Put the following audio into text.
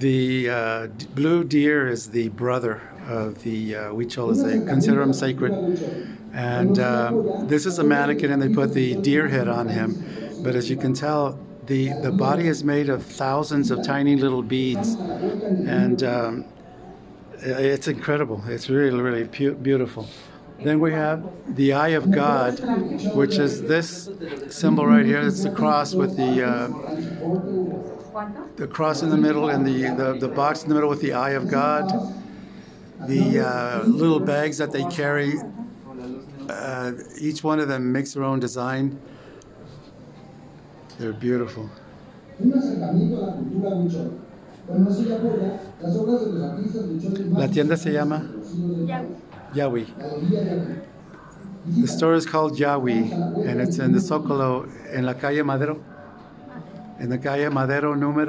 The uh, blue deer is the brother of the uh, Huicholes. They consider him sacred. And uh, this is a mannequin, and they put the deer head on him. But as you can tell, the, the body is made of thousands of tiny little beads. And um, it's incredible. It's really, really pu- beautiful. Then we have the eye of God, which is this symbol right here. It's the cross with the uh, the cross in the middle and the, the, the box in the middle with the eye of God. The uh, little bags that they carry, uh, each one of them makes their own design. They're beautiful. La tienda se llama. Yahweh. The store is called Yahweh, and it's in the Zocalo, in la calle Madero. In the calle Madero número